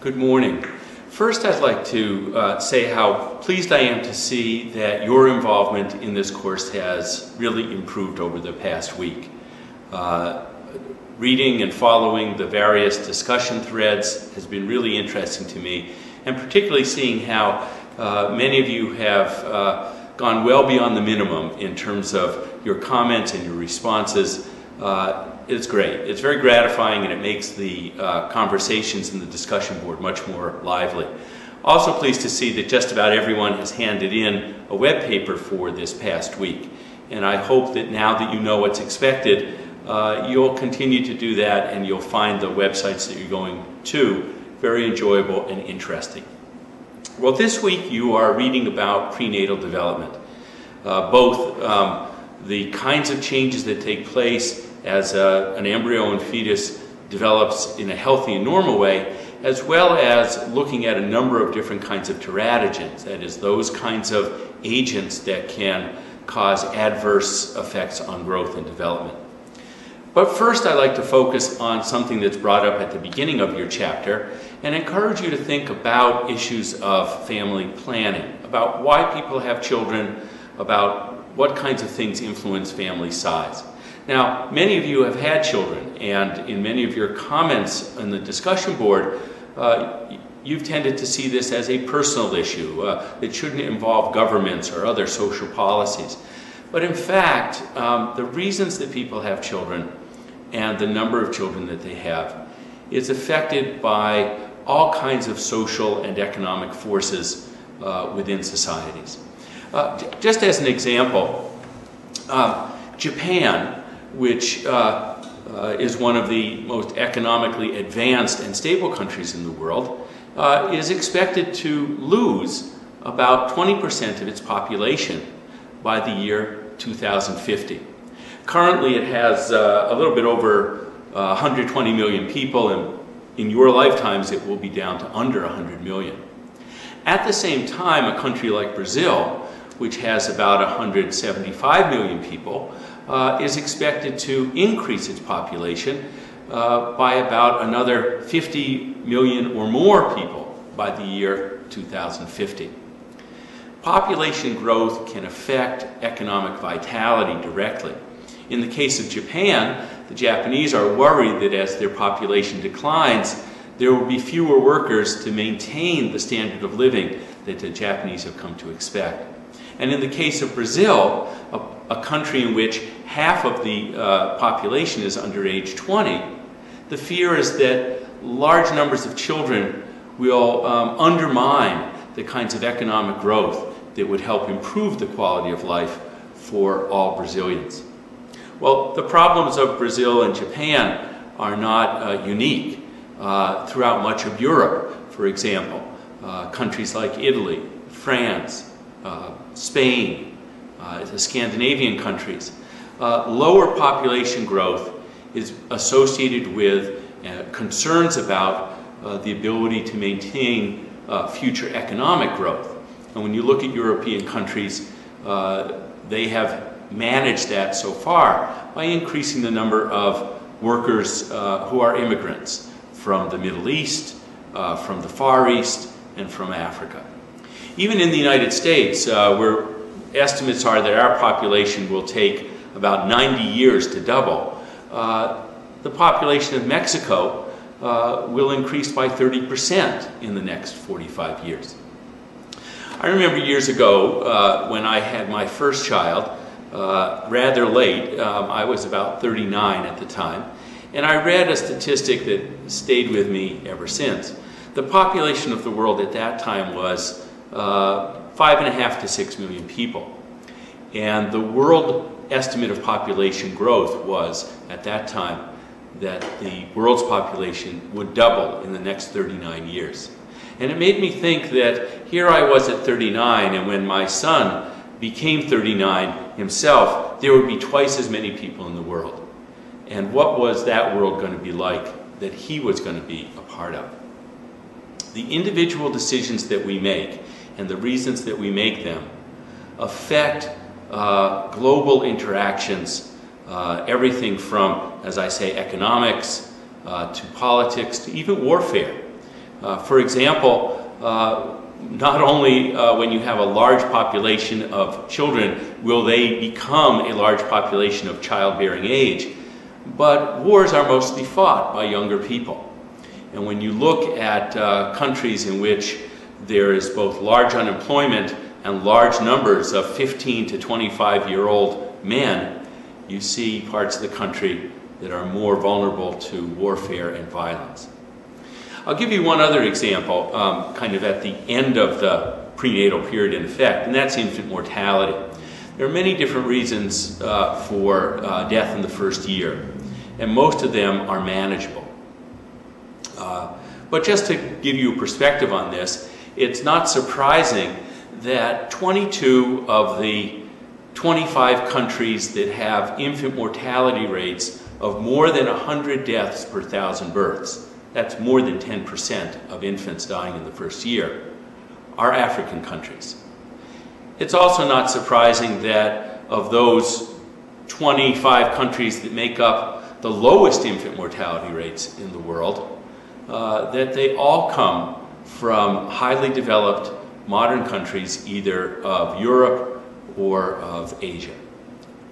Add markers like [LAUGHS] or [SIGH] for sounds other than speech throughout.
Good morning. First, I'd like to uh, say how pleased I am to see that your involvement in this course has really improved over the past week. Uh, reading and following the various discussion threads has been really interesting to me, and particularly seeing how uh, many of you have uh, gone well beyond the minimum in terms of your comments and your responses. Uh, it's great. It's very gratifying and it makes the uh, conversations in the discussion board much more lively. Also pleased to see that just about everyone has handed in a web paper for this past week. And I hope that now that you know what's expected, uh, you'll continue to do that and you'll find the websites that you're going to very enjoyable and interesting. Well, this week you are reading about prenatal development, uh, both um, the kinds of changes that take place as a, an embryo and fetus develops in a healthy and normal way, as well as looking at a number of different kinds of teratogens, that is, those kinds of agents that can cause adverse effects on growth and development. But first, I'd like to focus on something that's brought up at the beginning of your chapter and encourage you to think about issues of family planning, about why people have children, about what kinds of things influence family size. Now, many of you have had children, and in many of your comments on the discussion board, uh, you've tended to see this as a personal issue uh, that shouldn't involve governments or other social policies. But in fact, um, the reasons that people have children and the number of children that they have is affected by all kinds of social and economic forces uh, within societies. Uh, just as an example, uh, Japan, which uh, uh, is one of the most economically advanced and stable countries in the world, uh, is expected to lose about 20% of its population by the year 2050. Currently, it has uh, a little bit over 120 million people, and in your lifetimes, it will be down to under 100 million. At the same time, a country like Brazil, which has about 175 million people, uh, is expected to increase its population uh, by about another 50 million or more people by the year 2050. Population growth can affect economic vitality directly. In the case of Japan, the Japanese are worried that as their population declines, there will be fewer workers to maintain the standard of living that the Japanese have come to expect. And in the case of Brazil, a, a country in which half of the uh, population is under age 20, the fear is that large numbers of children will um, undermine the kinds of economic growth that would help improve the quality of life for all Brazilians. Well, the problems of Brazil and Japan are not uh, unique. Uh, throughout much of Europe, for example, uh, countries like Italy, France, uh, Spain, uh, the Scandinavian countries. Uh, lower population growth is associated with concerns about the ability to maintain future economic growth. And when you look at European countries, they have managed that so far by increasing the number of workers uh, who are immigrants from the Middle East, uh, from the Far East, and from Africa. Even in the United States, uh, where estimates are that our population will take about 90 years to double, uh, the population of Mexico uh, will increase by 30% in the next 45 years. I remember years ago uh, when I had my first child, uh, rather late, um, I was about 39 at the time, and I read a statistic that stayed with me ever since. The population of the world at that time was uh, five and a half to six million people. And the world estimate of population growth was, at that time, that the world's population would double in the next 39 years. And it made me think that here I was at 39, and when my son became 39 himself, there would be twice as many people in the world. And what was that world going to be like that he was going to be a part of? The individual decisions that we make and the reasons that we make them affect uh, global interactions, uh, everything from, as I say, economics uh, to politics to even warfare. Uh, for example, uh, not only uh, when you have a large population of children will they become a large population of childbearing age, but wars are mostly fought by younger people. And when you look at countries in which there is both large unemployment and large numbers of 15 to 25 year old men, you see parts of the country that are more vulnerable to warfare and violence. I'll give you one other example, um, kind of at the end of the prenatal period in effect, and that's infant mortality. There are many different reasons uh, for uh, death in the first year, and most of them are manageable. Uh, but just to give you a perspective on this, it's not surprising that 22 of the 25 countries that have infant mortality rates of more than 100 deaths per thousand births, that's more than 10% of infants dying in the first year, are African countries. It's also not surprising that of those 25 countries that make up the lowest infant mortality rates in the world, uh, that they all come from highly developed modern countries, either of Europe or of Asia.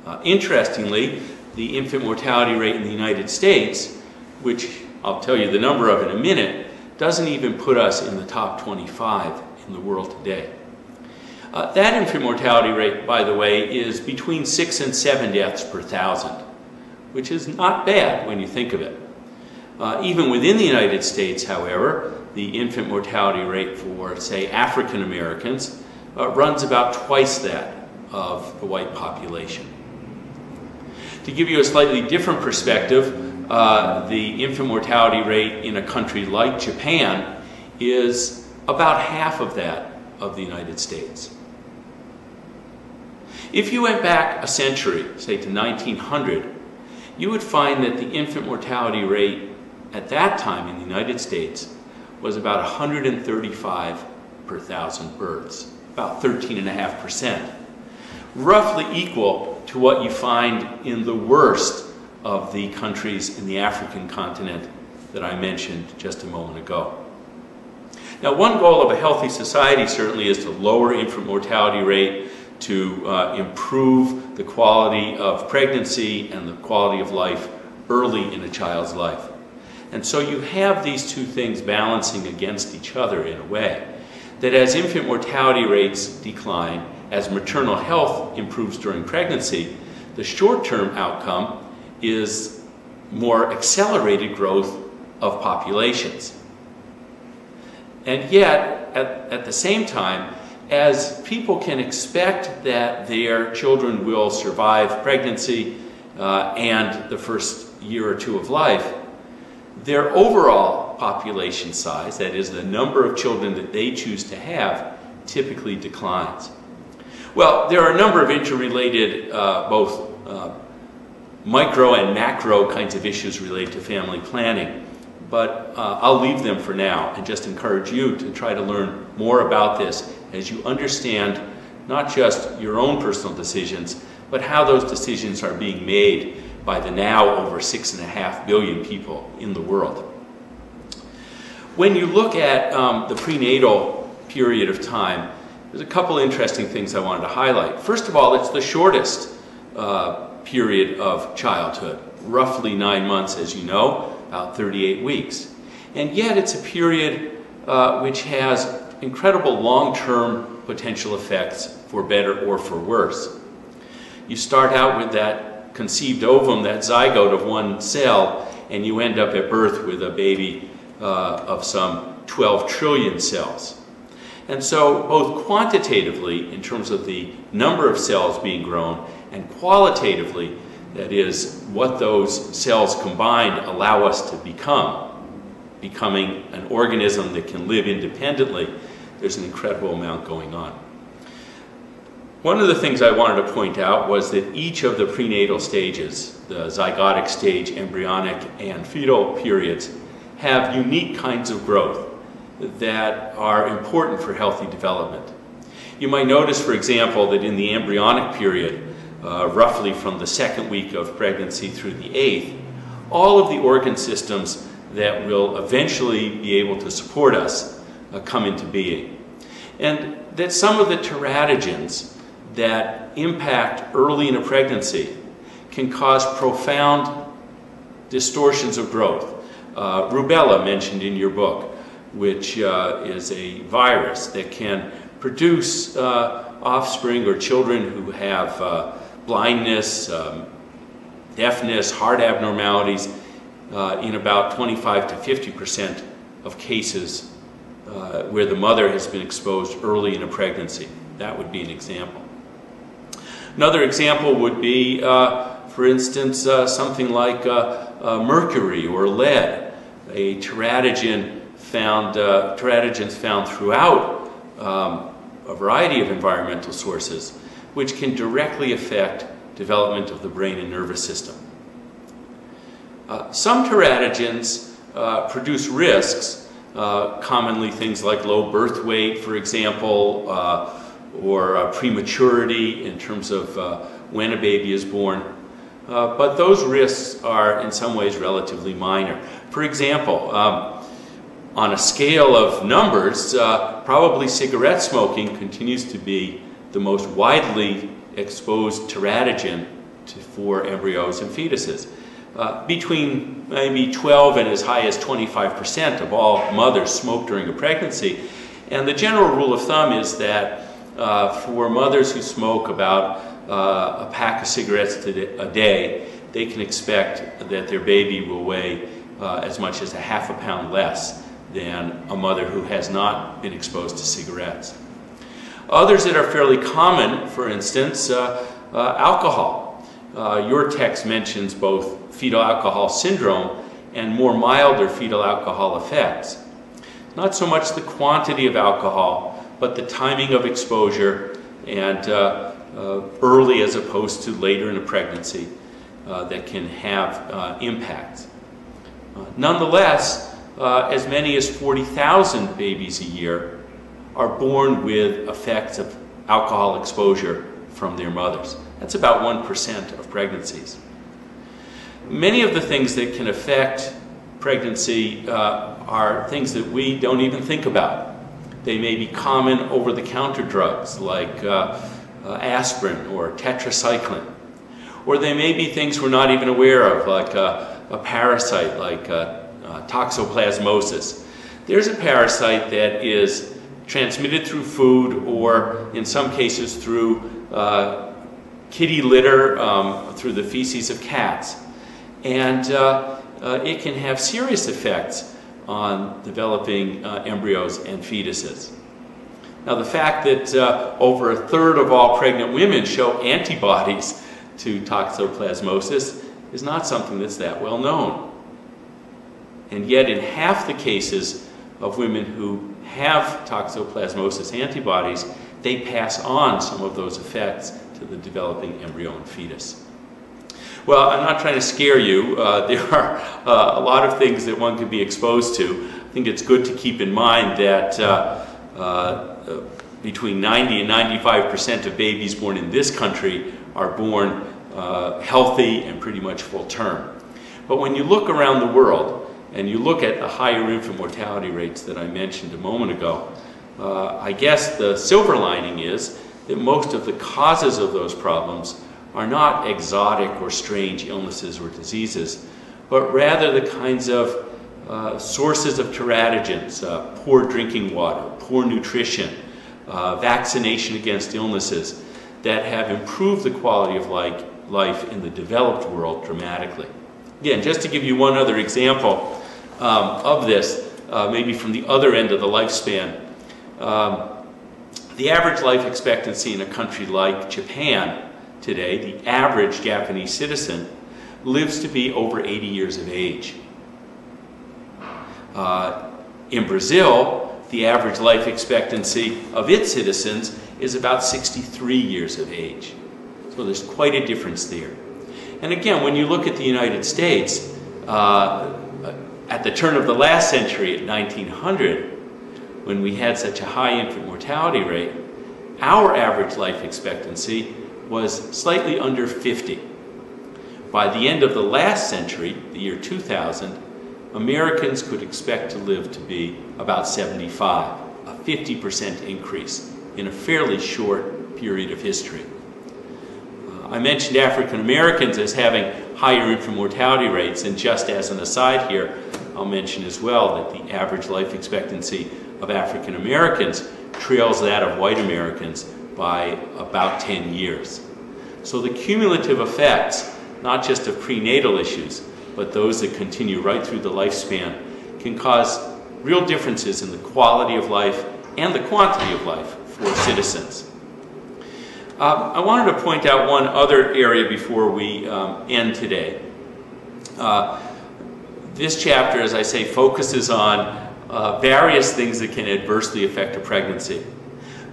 Uh, interestingly, the infant mortality rate in the United States, which I'll tell you the number of in a minute, doesn't even put us in the top 25 in the world today. Uh, that infant mortality rate, by the way, is between six and seven deaths per thousand, which is not bad when you think of it. Uh, even within the United States, however, the infant mortality rate for, say, African Americans uh, runs about twice that of the white population. To give you a slightly different perspective, uh, the infant mortality rate in a country like Japan is about half of that of the United States. If you went back a century, say to 1900, you would find that the infant mortality rate at that time in the United States was about 135 per thousand births, about 13.5%, roughly equal to what you find in the worst of the countries in the African continent that I mentioned just a moment ago. Now, one goal of a healthy society certainly is to lower infant mortality rate, to uh, improve the quality of pregnancy and the quality of life early in a child's life. And so you have these two things balancing against each other in a way. That as infant mortality rates decline, as maternal health improves during pregnancy, the short-term outcome is more accelerated growth of populations. And yet, at, at the same time, as people can expect that their children will survive pregnancy uh, and the first year or two of life, their overall population size, that is the number of children that they choose to have, typically declines. Well, there are a number of interrelated, uh, both uh, micro and macro kinds of issues related to family planning, but uh, I'll leave them for now and just encourage you to try to learn more about this as you understand not just your own personal decisions, but how those decisions are being made by the now over six and a half billion people in the world. When you look at um, the prenatal period of time, there's a couple interesting things I wanted to highlight. First of all, it's the shortest uh, period of childhood, roughly nine months, as you know, about 38 weeks. And yet it's a period uh, which has incredible long-term potential effects for better or for worse. You start out with that conceived ovum, that zygote of one cell, and you end up at birth with a baby uh, of some 12 trillion cells. And so both quantitatively, in terms of the number of cells being grown, and qualitatively, that is, what those cells combined allow us to become, becoming an organism that can live independently, there's an incredible amount going on. One of the things I wanted to point out was that each of the prenatal stages, the zygotic stage, embryonic, and fetal periods, have unique kinds of growth that are important for healthy development. You might notice, for example, that in the embryonic period, uh, roughly from the second week of pregnancy through the eighth, all of the organ systems that will eventually be able to support us uh, come into being. And that some of the teratogens that impact early in a pregnancy can cause profound distortions of growth. Uh, rubella, mentioned in your book, which uh, is a virus that can produce uh, offspring or children who have uh, blindness, um, deafness, heart abnormalities uh, in about 25 to 50 percent of cases uh, where the mother has been exposed early in a pregnancy. That would be an example. Another example would be, uh, for instance, uh, something like uh, uh, mercury or lead, a teratogen found, teratogens found throughout um, a variety of environmental sources, which can directly affect development of the brain and nervous system. Uh, some teratogens uh, produce risks, uh, commonly things like low birth weight, for example, uh, or uh, prematurity in terms of uh, when a baby is born. but those risks are in some ways relatively minor. For example, um, on a scale of numbers, probably cigarette smoking continues to be the most widely exposed teratogen to, for embryos and fetuses. Uh, between maybe 12 and as high as 25% of all mothers smoke during a pregnancy. And the general rule of thumb is that uh, for mothers who smoke about uh, a pack of cigarettes a day, they can expect that their baby will weigh uh, as much as a half a pound less than a mother who has not been exposed to cigarettes. Others that are fairly common, for instance, uh, uh, alcohol. your text mentions both fetal alcohol syndrome and more milder fetal alcohol effects. Not so much the quantity of alcohol, but the timing of exposure and uh, uh, early as opposed to later in a pregnancy uh, that can have uh, impacts. Uh, nonetheless, as many as 40,000 babies a year are born with effects of alcohol exposure from their mothers. That's about 1% of pregnancies. Many of the things that can affect pregnancy uh, are things that we don't even think about. They may be common over-the-counter drugs like uh, uh, aspirin or tetracycline. Or they may be things we're not even aware of, like uh, a parasite like uh, uh, toxoplasmosis. There's a parasite that is transmitted through food or in some cases through kitty litter, um, through the feces of cats and uh, uh, it can have serious effects on developing uh, embryos and fetuses. Now, the fact that uh, over a third of all pregnant women show antibodies to toxoplasmosis is not something that's that well known. And yet, in half the cases of women who have toxoplasmosis antibodies, they pass on some of those effects to the developing embryo and fetus. Well, I'm not trying to scare you. Uh, [LAUGHS] there are uh, a lot of things that one could be exposed to. I think it's good to keep in mind that uh, uh between 90 and 95 percent of babies born in this country are born uh, healthy and pretty much full term. But when you look around the world and you look at the higher infant mortality rates that I mentioned a moment ago, uh, I guess the silver lining is that most of the causes of those problems are not exotic or strange illnesses or diseases, but rather the kinds of uh, sources of teratogens, uh, poor drinking water, poor nutrition, uh, vaccination against illnesses that have improved the quality of life, life in the developed world dramatically. Again, just to give you one other example um, of this, uh, maybe from the other end of the lifespan, um, the average life expectancy in a country like Japan today, the average Japanese citizen lives to be over 80 years of age. Uh, in Brazil, the average life expectancy of its citizens is about 63 years of age. So there's quite a difference there. And again, when you look at the United States, uh, at the turn of the last century, at 1900, when we had such a high infant mortality rate, our average life expectancy was slightly under 50. By the end of the last century, the year 2000, Americans could expect to live to be about 75, a 50% increase in a fairly short period of history. Uh, I mentioned African Americans as having higher infant mortality rates, and just as an aside here, I'll mention as well that the average life expectancy of African Americans trails that of white Americans by about 10 years. So the cumulative effects, not just of prenatal issues, but those that continue right through the lifespan, can cause real differences in the quality of life and the quantity of life for citizens. Uh, I wanted to point out one other area before we um, end today. Uh, this chapter, as I say, focuses on uh, various things that can adversely affect a pregnancy.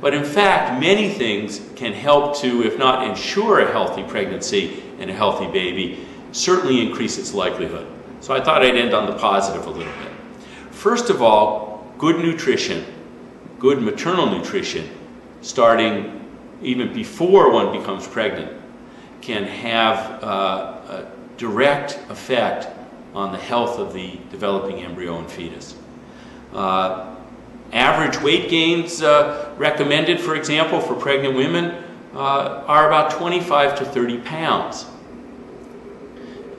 But in fact, many things can help to, if not ensure a healthy pregnancy and a healthy baby, certainly increase its likelihood. So I thought I'd end on the positive a little bit. First of all, good nutrition, good maternal nutrition, starting even before one becomes pregnant, can have uh, a direct effect on the health of the developing embryo and fetus. Uh, average weight gains uh, recommended, for example, for pregnant women uh, are about 25 to 30 pounds.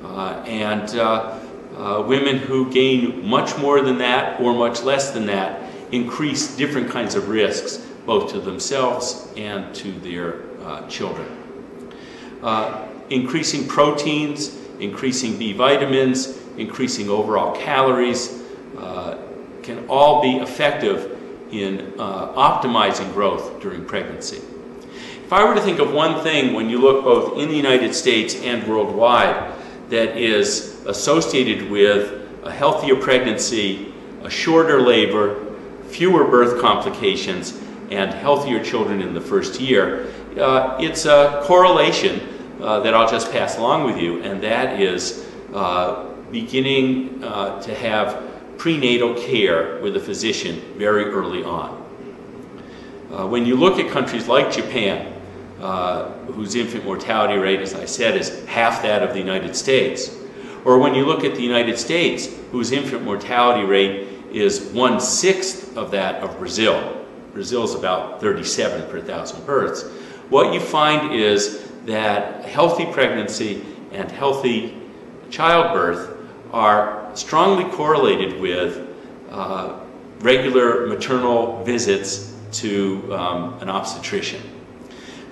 Uh, and uh, uh, women who gain much more than that or much less than that increase different kinds of risks, both to themselves and to their children. increasing proteins, increasing B vitamins, increasing overall calories, uh, can all be effective in uh, optimizing growth during pregnancy. If I were to think of one thing when you look both in the United States and worldwide that is associated with a healthier pregnancy, a shorter labor, fewer birth complications, and healthier children in the first year, uh, it's a correlation uh, that I'll just pass along with you, and that is uh, beginning uh, to have prenatal care with a physician very early on. Uh, when you look at countries like Japan, uh, whose infant mortality rate, as I said, is half that of the United States, or when you look at the United States, whose infant mortality rate is one sixth of that of Brazil. Brazil is about 37 per thousand births. What you find is that healthy pregnancy and healthy childbirth are strongly correlated with uh, regular maternal visits to um, an obstetrician.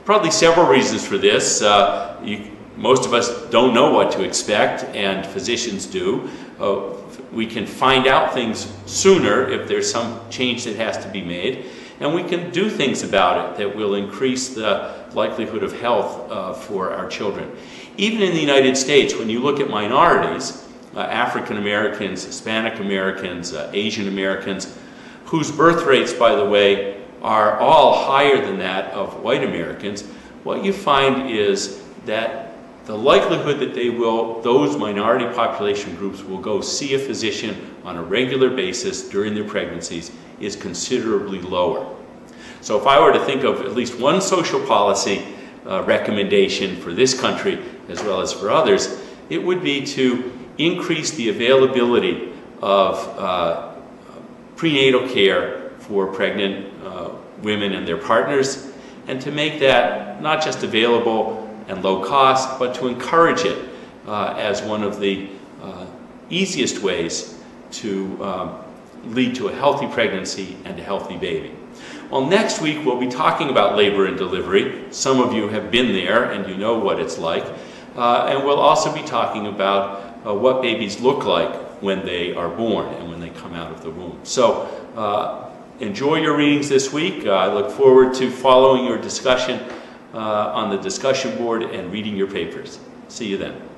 Probably several reasons for this. Uh, you, most of us don't know what to expect, and physicians do. Uh, we can find out things sooner if there's some change that has to be made, and we can do things about it that will increase the likelihood of health uh, for our children. Even in the United States, when you look at minorities, uh, African Americans, Hispanic Americans, uh, Asian Americans, whose birth rates, by the way, are all higher than that of white Americans, what you find is that the likelihood that they will, those minority population groups will go see a physician on a regular basis during their pregnancies is considerably lower. So if I were to think of at least one social policy uh, recommendation for this country as well as for others, it would be to increase the availability of uh, prenatal care for pregnant uh, women and their partners, and to make that not just available and low cost, but to encourage it uh, as one of the uh, easiest ways to um, lead to a healthy pregnancy and a healthy baby. Well, next week we'll be talking about labor and delivery. Some of you have been there and you know what it's like. Uh, and we'll also be talking about uh, what babies look like when they are born and when they come out of the womb. So uh, enjoy your readings this week. Uh, I look forward to following your discussion uh, on the discussion board and reading your papers. See you then.